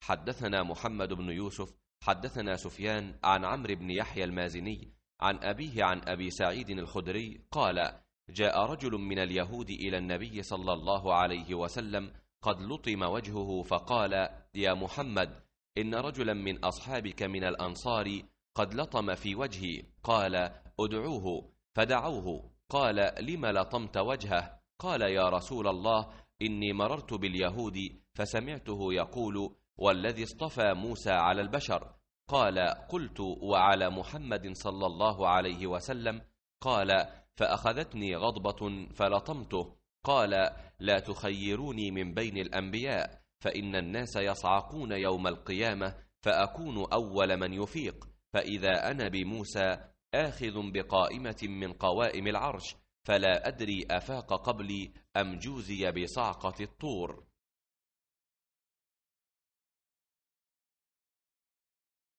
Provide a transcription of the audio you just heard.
حدثنا محمد بن يوسف حدثنا سفيان عن عمرو بن يحيى المازني عن أبيه عن أبي سعيد الخدري قال جاء رجل من اليهود إلى النبي صلى الله عليه وسلم قد لطم وجهه فقال يا محمد إن رجلا من أصحابك من الأنصار قد لطم في وجهي. قال ادعوه فدعوه. قال لم لطمت وجهه؟ قال يا رسول الله إني مررت باليهود فسمعته يقول والذي اصطفى موسى على البشر. قال قلت وعلى محمد صلى الله عليه وسلم قال فأخذتني غضبة فلطمته. قال لا تخيروني من بين الأنبياء فإن الناس يصعقون يوم القيامة فأكون أول من يفيق. فإذا أنا بموسى آخذ بقائمة من قوائم العرش فلا أدري أفاق قبلي أم جوزي بصعقة الطور.